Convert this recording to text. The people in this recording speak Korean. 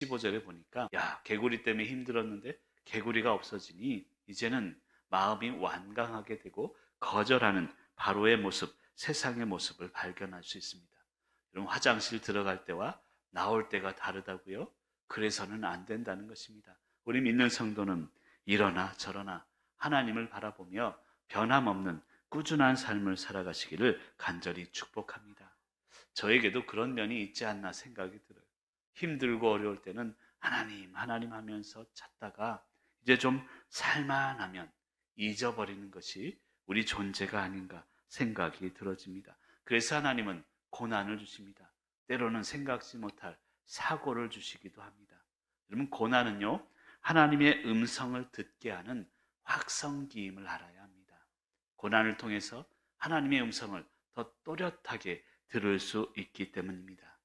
15절에 보니까 야 개구리 때문에 힘들었는데 개구리가 없어지니 이제는 마음이 완강하게 되고 거절하는 바로의 모습, 세상의 모습을 발견할 수 있습니다. 여러분 화장실 들어갈 때와 나올 때가 다르다고요? 그래서는 안 된다는 것입니다. 우리 믿는 성도는 이러나 저러나 하나님을 바라보며 변함없는 꾸준한 삶을 살아가시기를 간절히 축복합니다. 저에게도 그런 면이 있지 않나 생각이 들어요. 힘들고 어려울 때는 하나님, 하나님 하면서 찾다가 이제 좀 살만하면 잊어버리는 것이 우리 존재가 아닌가 생각이 들어집니다. 그래서 하나님은 고난을 주십니다. 때로는 생각지 못할 사고를 주시기도 합니다. 여러분, 고난은요, 하나님의 음성을 듣게 하는 확성기임을 알아야 합니다. 고난을 통해서 하나님의 음성을 더 또렷하게 들을 수 있기 때문입니다.